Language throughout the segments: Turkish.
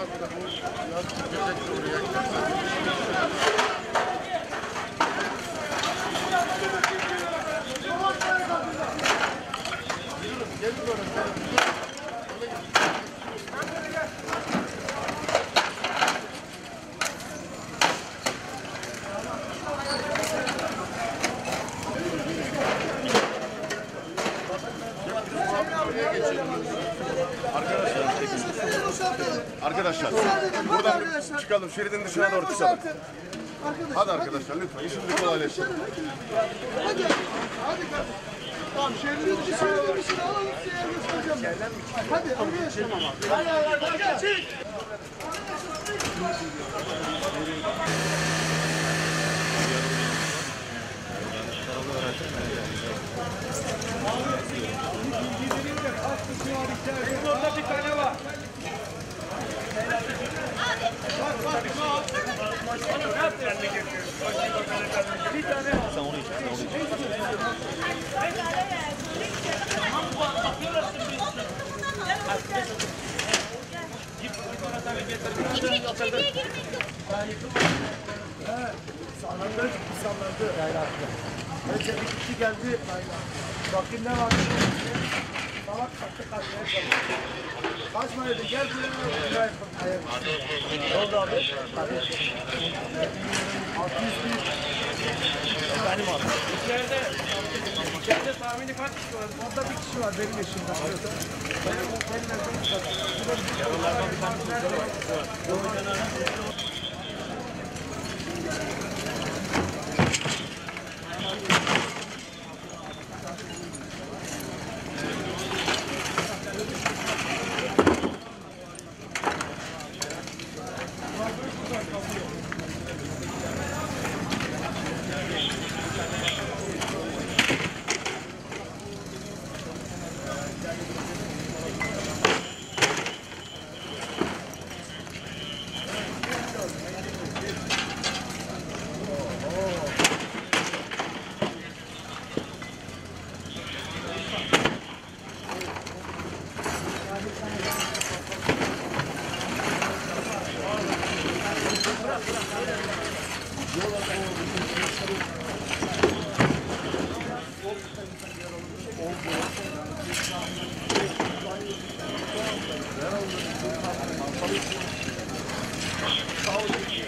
Arkadaşlar buradan bir çıkalım. Şeridin dışına doğru çıkalım. Hadi arkadaşlar lütfen işimizi kolaylaştırın. Hadi. Hadi kardeşim. Tamam şehrin dışına şey alalım size göstereceğim. Hadi arkadaşlar. Hadi hadi hadi. Çık. Orada bir tane var. Bir tane Sallandı, sallandı. Önce bir kişi geldi. Bakayım ne var. Salak kaçtı kaçmaya çalıştı. Kaçma dedi. Gel buraya. Ne oldu abi? 601. Benim abi. İçeride, içeride tahmini kaç kişi var? Orada bir kişi var benim yaşımda. Benim benim evim. Beş kişi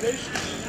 Congratulations.